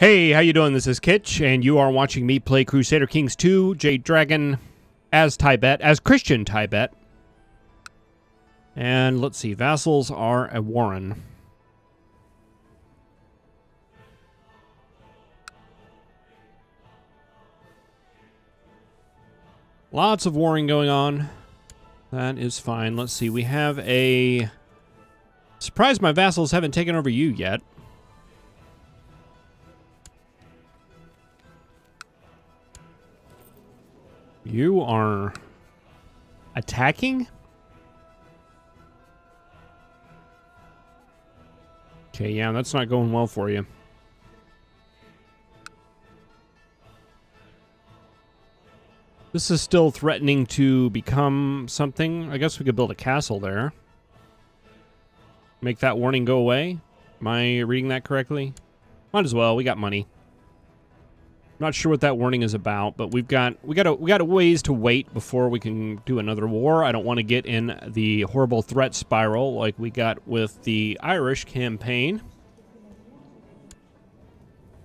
Hey, how you doing? This is Kitch, and you are watching me play Crusader Kings 2, Jade Dragon, as Tibet, as Christian Tibet. And let's see, vassals are a Warren. Lots of warring going on. That is fine. Let's see, we have a... Surprised my vassals haven't taken over you yet. You are attacking? Okay, yeah, that's not going well for you. This is still threatening to become something. I guess we could build a castle there. Make that warning go away. Am I reading that correctly? Might as well. We got money. Not sure what that warning is about, but we've got we got a we got a ways to wait before we can do another war. I don't want to get in the horrible threat spiral like we got with the Irish campaign.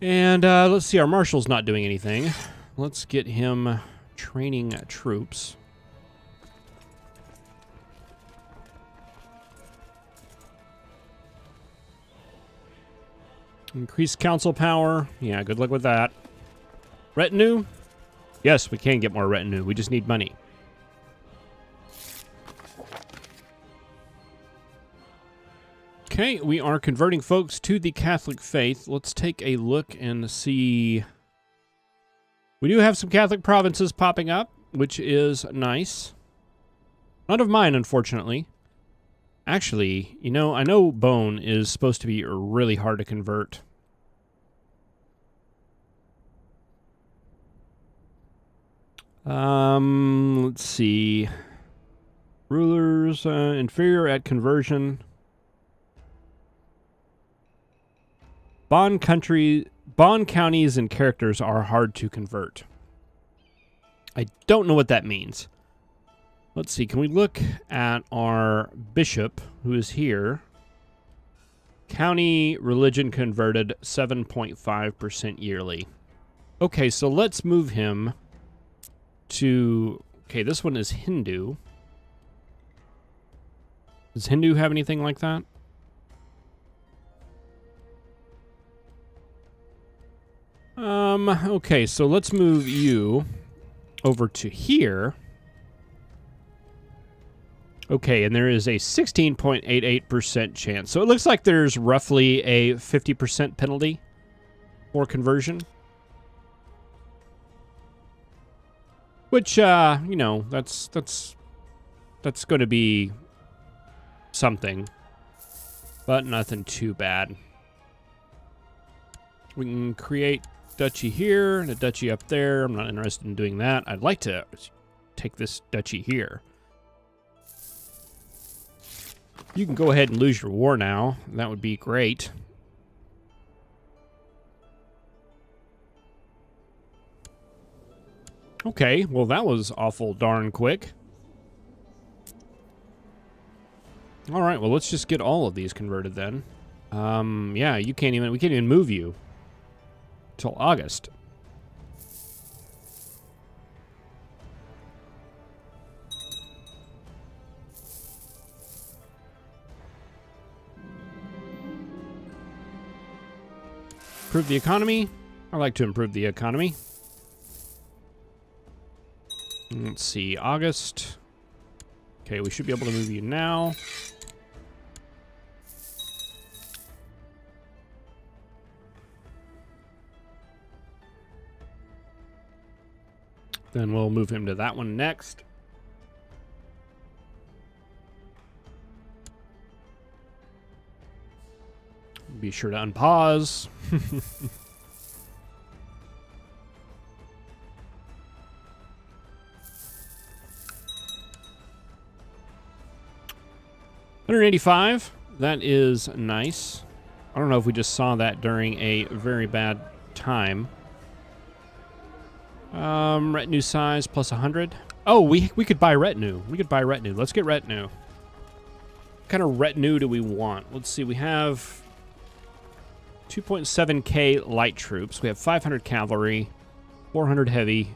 And uh, let's see, our marshal's not doing anything. Let's get him training troops. Increase council power. Yeah, good luck with that. Retinue? Yes, we can get more retinue. We just need money. Okay, we are converting folks to the Catholic faith. Let's take a look and see. We do have some Catholic provinces popping up, which is nice. None of mine, unfortunately. Actually, you know, I know Bon is supposed to be really hard to convert. Um, let's see. Rulers, uh, inferior at conversion. Bon country, Bon counties and characters are hard to convert. I don't know what that means. Let's see, can we look at our bishop who is here? County religion converted 7.5% yearly. Okay, so let's move him to... Okay, this one is Hindu. Does Hindu have anything like that? Um, okay, so let's move you over to here. Okay, and there is a 16.88% chance. So it looks like there's roughly a 50% penalty for conversion. Which, uh, you know, that's, that's, that's going to be something. But nothing too bad. We can create duchy here and a duchy up there. I'm not interested in doing that. I'd like to take this duchy here. You can go ahead and lose your war now. That would be great. Okay, well that was awful darn quick. All right, well let's just get all of these converted then. Um, yeah, you can't even, we can't even move you till August. Improve the economy. I like to improve the economy. Let's see, August. Okay, we should be able to move you now. Then we'll move him to that one next. Be sure to unpause. Hundred eighty-five. That is nice. I don't know if we just saw that during a very bad time. Um, retinue size plus 100. Oh, we, we could buy retinue. We could buy retinue. Let's get retinue. What kind of retinue do we want? Let's see. We have 2.7k light troops. We have 500 cavalry, 400 heavy.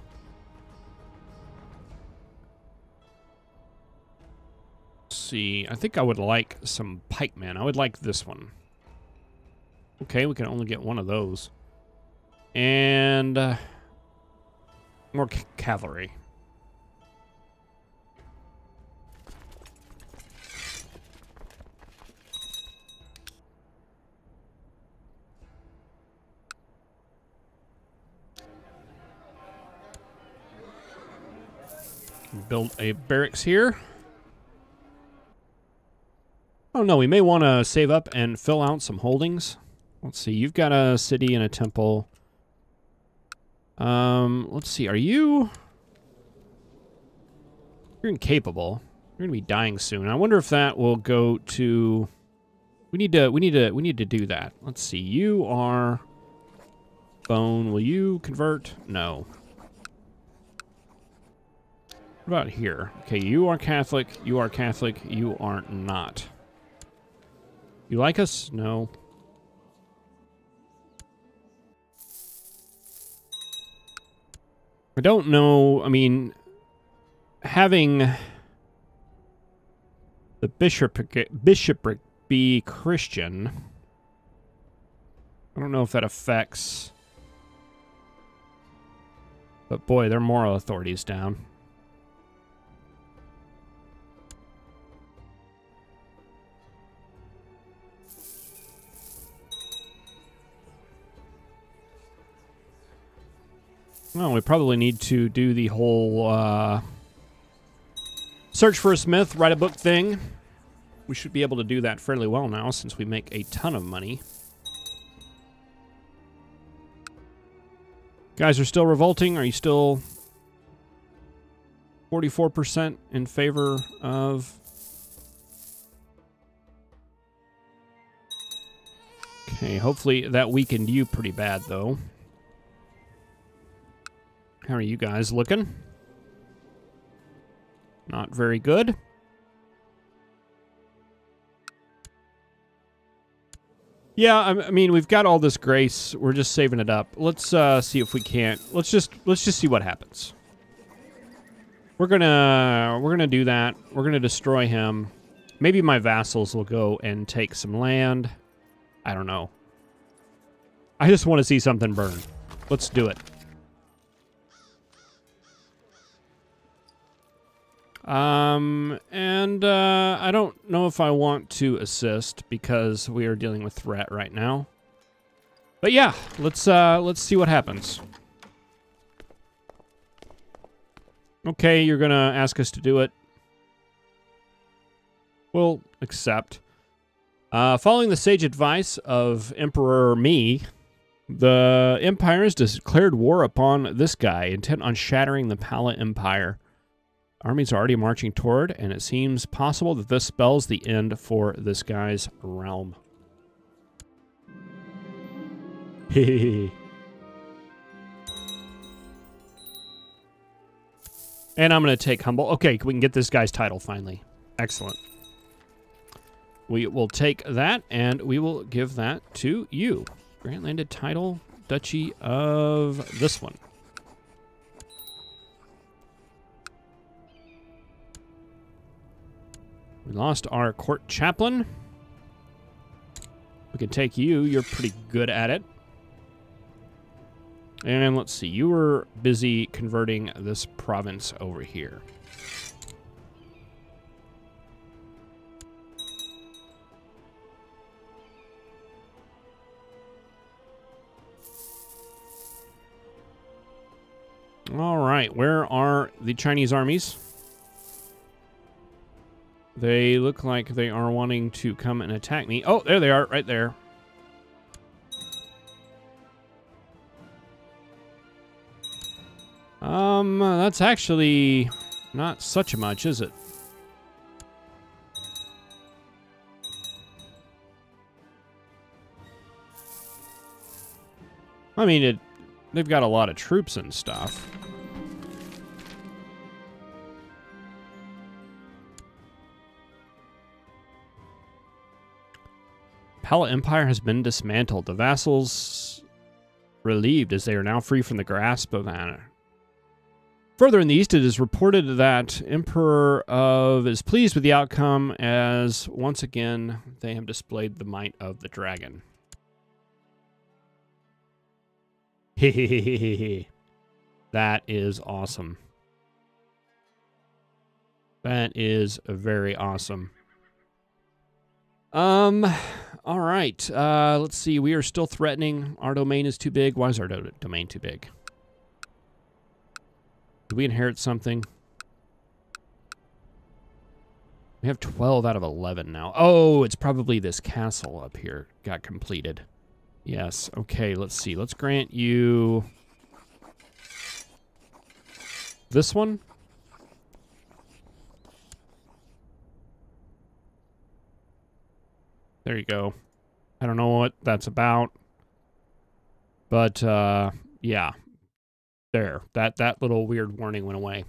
See. I think I would like some pikemen. I would like this one. Okay, we can only get one of those. And uh, more cavalry. Build a barracks here. Oh no, we may want to save up and fill out some holdings. Let's see, you've got a city and a temple. Um, let's see, are you... You're incapable. You're gonna be dying soon. I wonder if that will go to... We need to, we need to, we need to do that. Let's see, you are... Bon, will you convert? No. What about here? Okay, you are Catholic, you are Catholic, you are not. You like us? No. I don't know, I mean, having the bishopric, bishopric be Christian, I don't know if that affects... But boy, their moral authority is down. Well, we probably need to do the whole uh, search for a smith, write a book thing. We should be able to do that fairly well now since we make a ton of money. Guys are still revolting? Are you still 44% in favor of... Okay, hopefully that weakened you pretty bad, though. How are you guys looking? Not very good. Yeah, I mean, we've got all this grace. We're just saving it up. Let's uh, see if we can't. Let's just let's just see what happens. We're gonna we're gonna do that. We're gonna destroy him. Maybe my vassals will go and take some land. I don't know. I just want to see something burn. Let's do it. Um, and uh, I don't know if I want to assist because we are dealing with threat right now. But yeah, let's uh, let's see what happens. Okay, you're gonna ask us to do it. We'll accept. Uh, following the sage advice of Emperor Me, the Empire has declared war upon this guy, intent on shattering the Pala Empire. Armies are already marching toward, and it seems possible that this spells the end for this guy's realm. and I'm going to take Humble. Okay, we can get this guy's title finally. Excellent. We will take that, and we will give that to you. Grant landed title, Duchy of this one. We lost our court chaplain. We can take you. You're pretty good at it. And let's see. You were busy converting this province over here. All right. Where are the Chinese armies? They look like they are wanting to come and attack me. Oh, there they are, right there. Um, that's actually not such a much, is it? I mean, it, they've got a lot of troops and stuff. Pala Empire has been dismantled. The vassals relieved as they are now free from the grasp of Anna. Further in the east, it is reported that Emperor of is pleased with the outcome as once again they have displayed the might of the dragon. That is awesome. That is very awesome. Um, all right. Uh, let's see. We are still threatening. Our domain is too big. Why is our do domain too big? Did we inherit something? We have 12 out of 11 now. Oh, it's probably this castle up here got completed. Yes. Okay, let's see. Let's grant you this one. There you go. I don't know what that's about. But, uh, yeah. There. That, that little weird warning went away.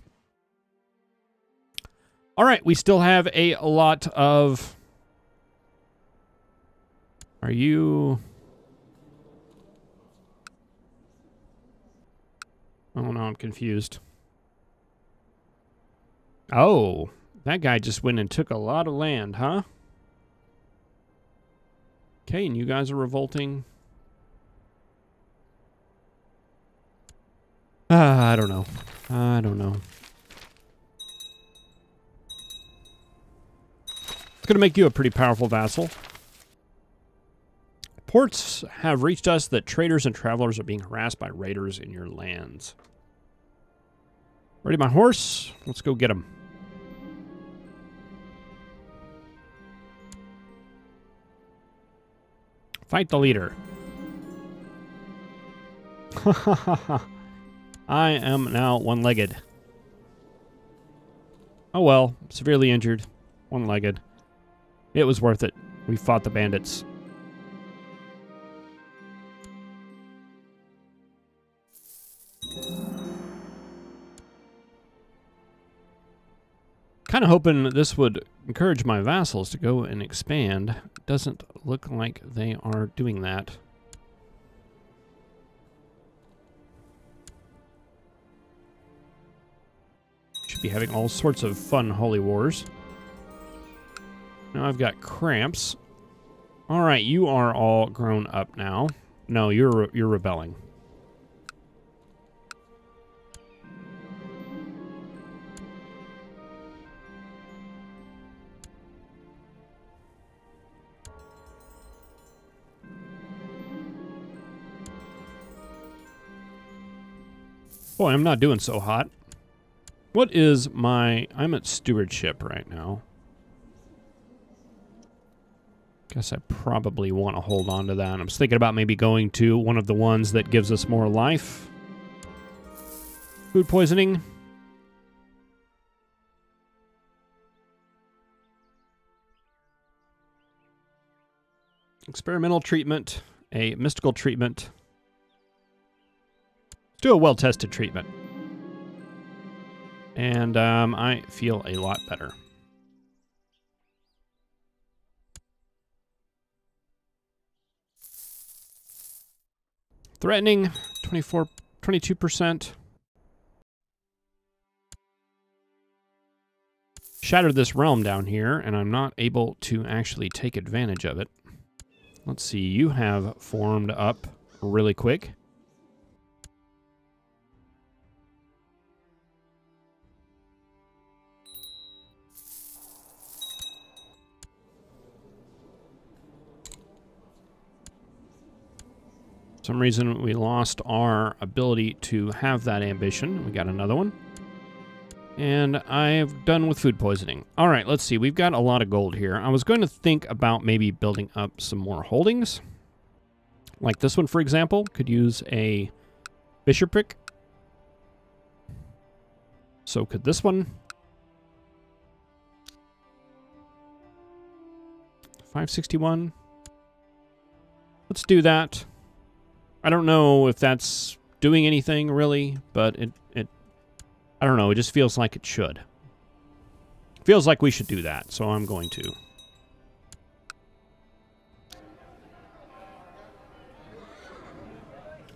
All right, we still have a lot of... Are you... Oh, no, I'm confused. Oh, that guy just went and took a lot of land, huh? Okay, and you guys are revolting. Uh, I don't know. I don't know. It's going to make you a pretty powerful vassal. Ports have reached us that traders and travelers are being harassed by raiders in your lands. Ready my horse? Let's go get him. Fight the leader. I am now one-legged. Oh well, severely injured, one-legged. It was worth it. We fought the bandits. Kind of hoping this would encourage my vassals to go and expand. Doesn't look like they are doing that. Should be having all sorts of fun holy wars. Now I've got cramps. All right, you are all grown up now. No, you're you're rebelling. Boy, I'm not doing so hot. What is my... I'm at stewardship right now. Guess I probably want to hold on to that. I was thinking about maybe going to one of the ones that gives us more life. Food poisoning. Experimental treatment. A mystical treatment do a well-tested treatment. And um, I feel a lot better. Threatening, 24, 22%. Shattered this realm down here, and I'm not able to actually take advantage of it. Let's see, you have formed up really quick. Some reason we lost our ability to have that ambition. We got another one. And I've done with food poisoning. All right, let's see. We've got a lot of gold here. I was going to think about maybe building up some more holdings. Like this one, for example, could use a bishopric. So could this one. 561. Let's do that. I don't know if that's doing anything really, but it, it, I don't know, it just feels like it should. Feels like we should do that, so I'm going to.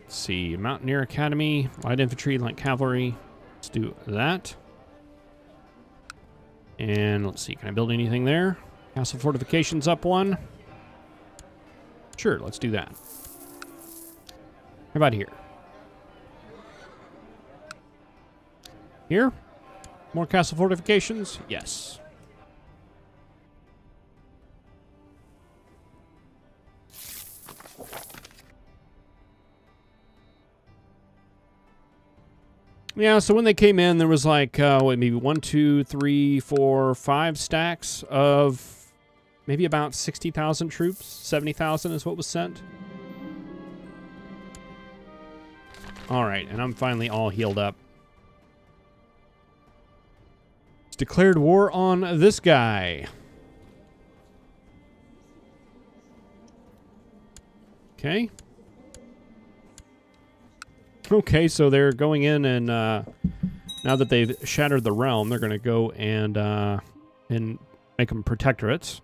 Let's see, Mountaineer Academy, Light Infantry, Light Cavalry. Let's do that. And let's see, can I build anything there? Castle Fortifications up one. Sure, let's do that. How about here? Here? More castle fortifications? Yes. Yeah, so when they came in, there was like, uh, what, maybe one, two, three, four, five stacks of maybe about 60,000 troops. 70,000 is what was sent. All right, and I'm finally all healed up. It's declared war on this guy. Okay. Okay, so they're going in and uh, now that they've shattered the realm, they're going to go and uh, and make them protectorates.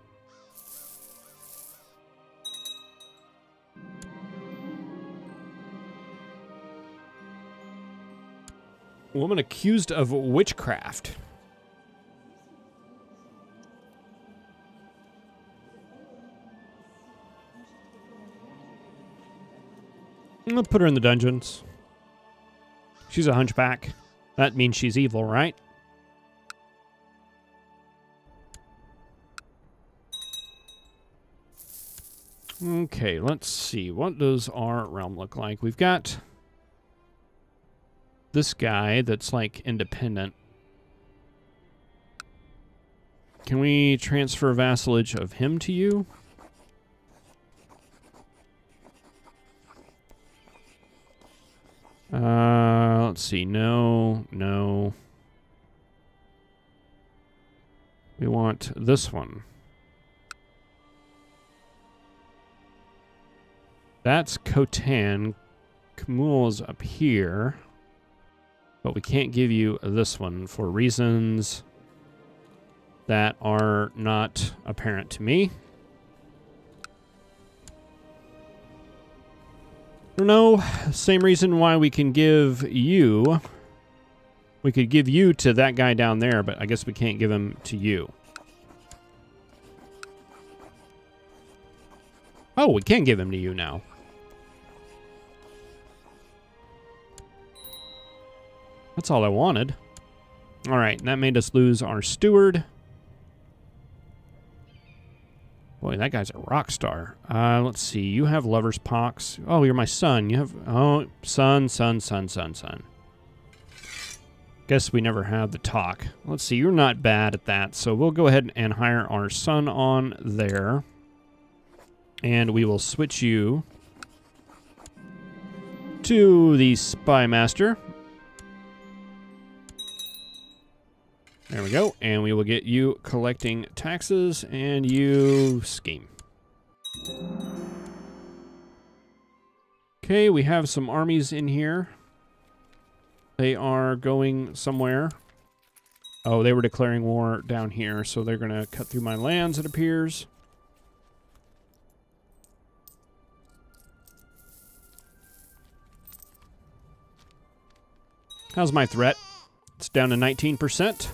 Woman accused of witchcraft. Gonna put her in the dungeons. She's a hunchback. That means she's evil, right? Okay, let's see. What does our realm look like? We've got this guy that's like independent. Can we transfer vassalage of him to you? Uh, let's see. No, no. We want this one. That's Khotan. Khamul's up here. But we can't give you this one for reasons that are not apparent to me. No, same reason why we can give you... We could give you to that guy down there, but I guess we can't give him to you. Oh, we can give him to you now. That's all I wanted. All right, that made us lose our steward. Boy, that guy's a rock star. Uh, let's see. You have lover's pox. Oh, you're my son. You have... Oh, son, son, son, son, son. Guess we never had the talk. Let's see. You're not bad at that. So we'll go ahead and hire our son on there. And we will switch you to the spy master. There we go. And we will get you collecting taxes and you scheme. Okay, we have some armies in here. They are going somewhere. Oh, they were declaring war down here, so they're going to cut through my lands, it appears. How's my threat? It's down to 19%.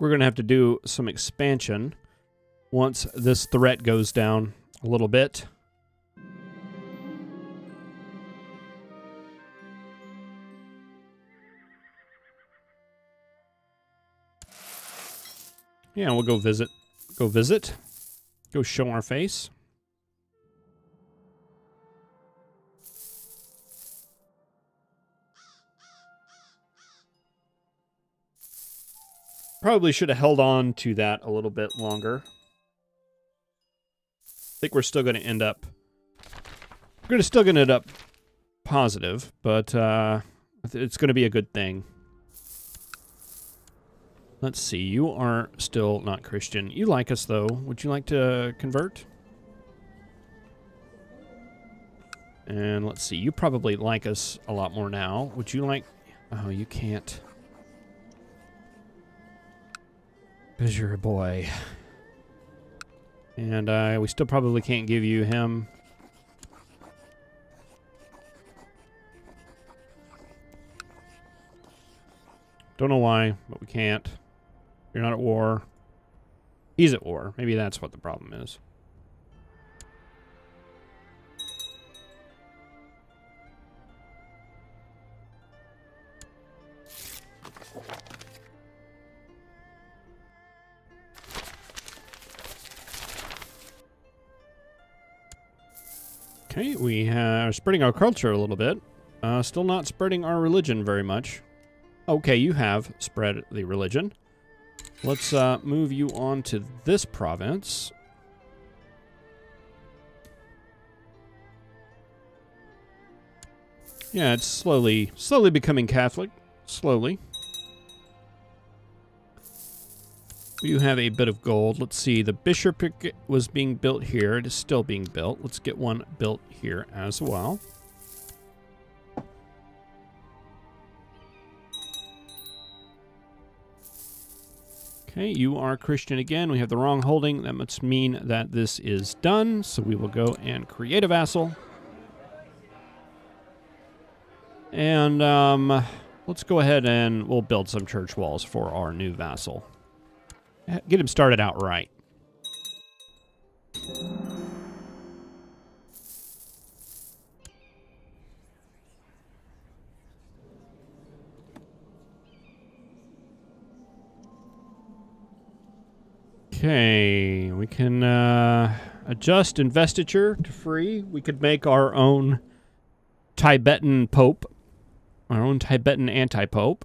We're going to have to do some expansion once this threat goes down a little bit. Yeah, we'll go visit. Go visit. Go show our face. Probably should have held on to that a little bit longer. I think we're still going to end up... We're to still going to end up positive, but uh, it's going to be a good thing. Let's see. You are still not Christian. You like us, though. Would you like to convert? And let's see. You probably like us a lot more now. Would you like... Oh, you can't. You're a boy. And uh, we still probably can't give you him. Don't know why, but we can't. You're not at war. He's at war. Maybe that's what the problem is. Spreading our culture a little bit. Uh, still not spreading our religion very much. Okay, you have spread the religion. Let's uh, move you on to this province. Yeah, it's slowly, slowly becoming Catholic. Slowly. You have a bit of gold. Let's see. The bishopric was being built here. It is still being built. Let's get one built here as well. Okay, you are Christian again. We have the wrong holding. That must mean that this is done. So we will go and create a vassal. And um, let's go ahead and we'll build some church walls for our new vassal. Get him started out right. Okay, we can uh, adjust investiture to free. We could make our own Tibetan pope, our own Tibetan anti-pope.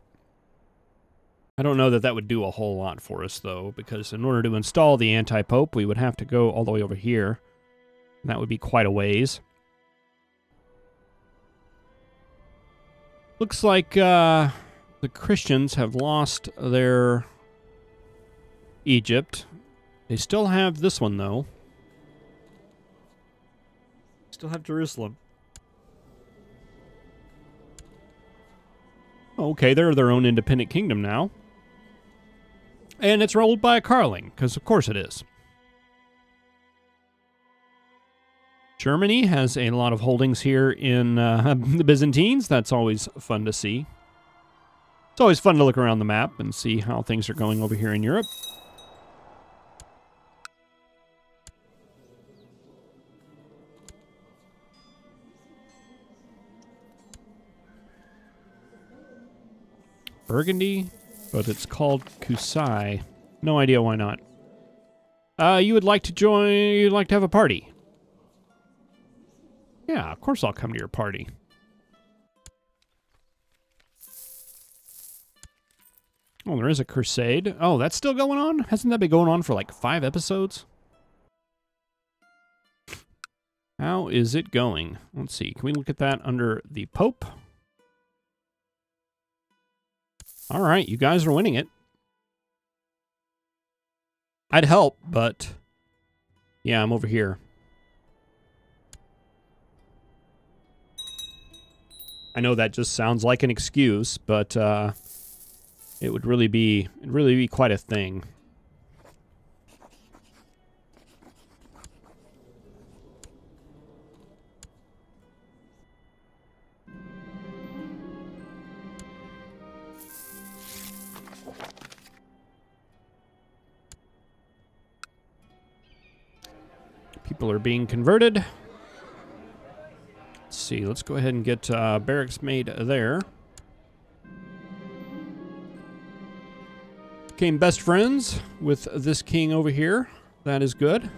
I don't know that that would do a whole lot for us, though, because in order to install the anti-pope, we would have to go all the way over here. And that would be quite a ways. Looks like uh, the Christians have lost their Egypt. They still have this one, though. Still have Jerusalem. Okay, they're their own independent kingdom now. And it's ruled by a Karling, because of course it is. Germany has a lot of holdings here in uh, the Byzantines. That's always fun to see. It's always fun to look around the map and see how things are going over here in Europe. Burgundy but it's called Kusai. No idea why not. Uh, you would like to join, you'd like to have a party. Yeah, of course I'll come to your party. Oh, there is a crusade. Oh, that's still going on? Hasn't that been going on for like five episodes? How is it going? Let's see. Can we look at that under the Pope? All right, you guys are winning it. I'd help, but yeah, I'm over here. I know that just sounds like an excuse, but uh, it would really be it'd really be quite a thing. People are being converted. Let's see. Let's go ahead and get uh, barracks made there. Became best friends with this king over here. That is good.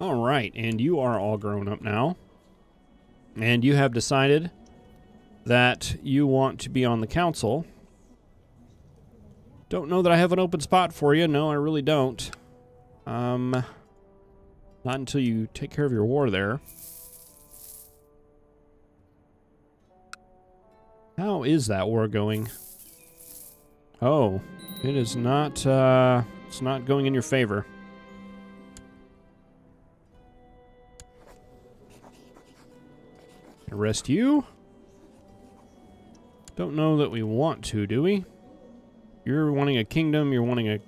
All right, and you are all grown up now. And you have decided that you want to be on the council. Don't know that I have an open spot for you. No, I really don't. Um, not until you take care of your war there. How is that war going? Oh, it is not, uh, it's not going in your favor. Arrest you? Don't know that we want to, do we? You're wanting a kingdom, you're wanting a...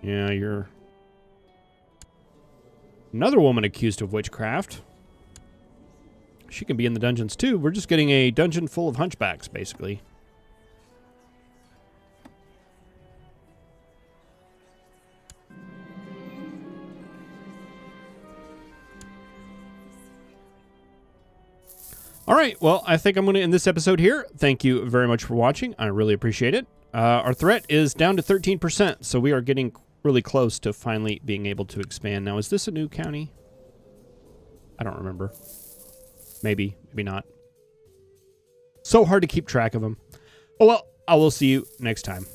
Yeah, you're... Another woman accused of witchcraft. She can be in the dungeons too. We're just getting a dungeon full of hunchbacks, basically. All right, well, I think I'm going to end this episode here. Thank you very much for watching. I really appreciate it. Uh, our threat is down to 13%, so we are getting really close to finally being able to expand. Now, is this a new county? I don't remember. Maybe, maybe not. So hard to keep track of them. Oh well, I will see you next time.